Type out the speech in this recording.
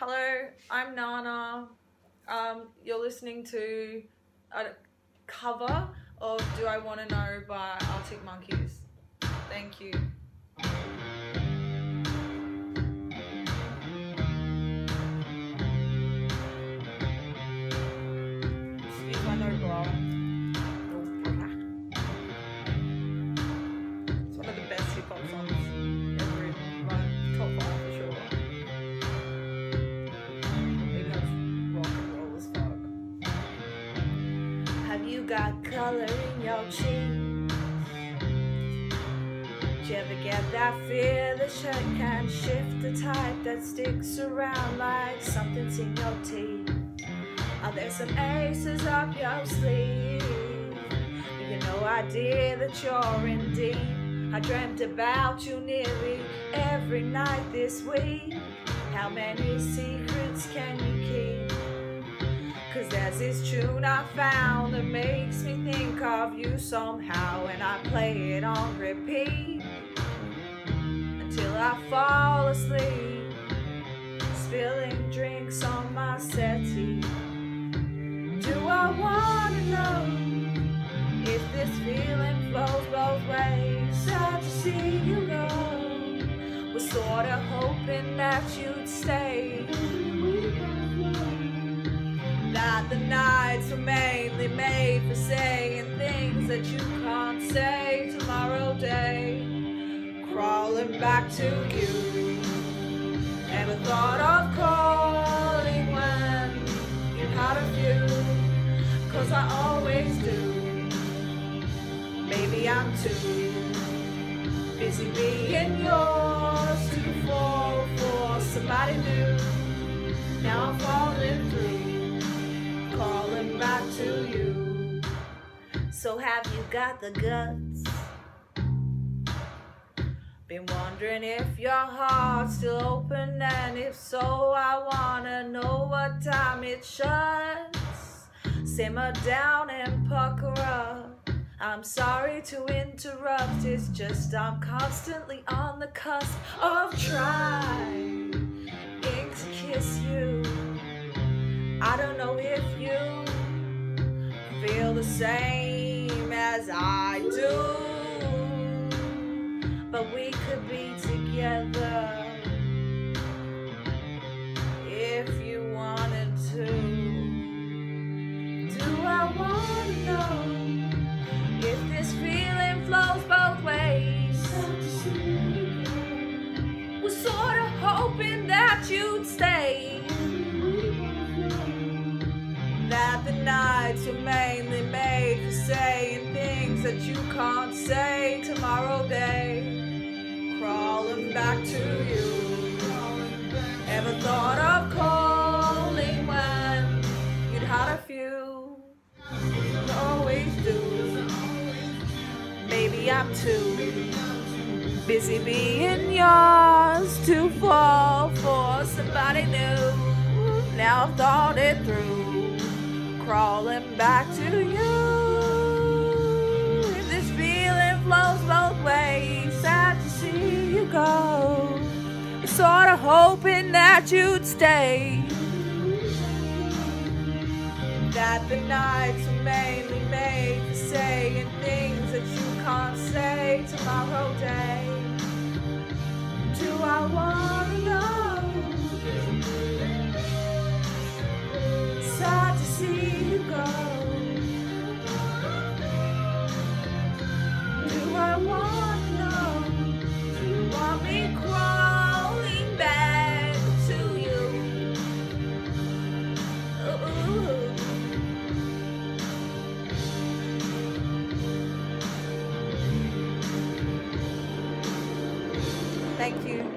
Hello, I'm NAHNAH. Um, you're listening to a cover of Do I Want to Know by Arctic Monkeys. Thank you. Got color in your cheeks? Do you ever get that fear the shirt can shift the type that sticks around like something's in your teeth? Are there some aces up your sleeve? You no idea that you're in deep. I dreamt about you nearly every night this week. How many secrets can you keep? Cause there's this tune I found that makes me think of you somehow, and I play it on repeat until I fall asleep, spilling drinks on my settee. Do I wanna know if this feeling flows both ways? Sad to see you go. Was sorta hoping that you'd stay. Made for saying things that you can't say tomorrow day. Crawling back to you. Never thought of calling when you had a few. Cause I always do. Maybe I'm too busy being yours to fall for somebody new. Now I'm falling through, calling back to you. So have you got the guts? Been wondering if your heart's still open, and if so, I wanna know what time it shuts. Simmer down and pucker up. I'm sorry to interrupt, it's just I'm constantly on the cusp of trying to kiss you. I don't know if you feel the same do, but we could be together that you can't say tomorrow day. Crawling back to you. Ever thought of calling when you'd had a few? You always do. Maybe I'm too busy being yours to fall for somebody new. Now I've thought it through, crawling back to you. Hoping that you'd stay. That the nights were mainly made for saying things that you can't say tomorrow day. Thank you.